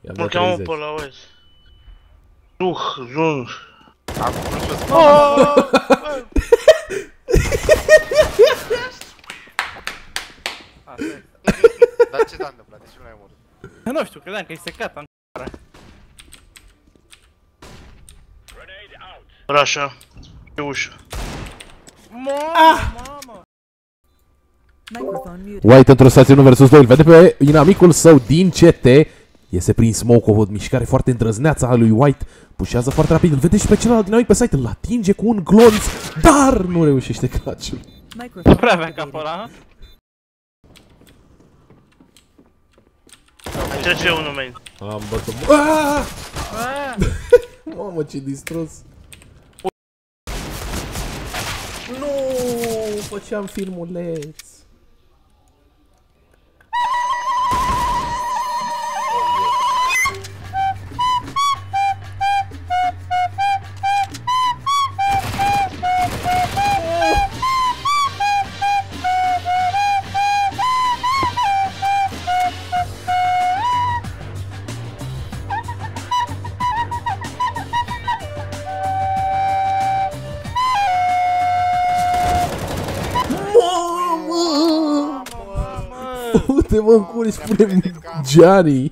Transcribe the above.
I-am Mă dat cheamă 30. pe la OS. Juh, Jun. Acum nu știu să Asta e. Dar ce s-a întâmplat? De ce nu ai omorât? Nu știu, credeam că e secat în Rașa. Pe ușă. Mamă, mamă! Microphone muted. White într-o stație 1 vs 2, îl vede pe inamicul său din CT. Iese prin smoke o mișcare foarte îndrăzneață a lui White. Pușează foarte rapid, îl vede și pe celălalt dinamic pe site, îl atinge cu un glonț, dar nu reușește clutch-ul. Nu Microphone prea avea activated. capul ăla, ha? Trece unul main. Am bătut... Aaaa! Ah! Mamă, ce distrus! Nu, făceam filmuleț. Mamă! Uite mă în cur, îi spune Gianni.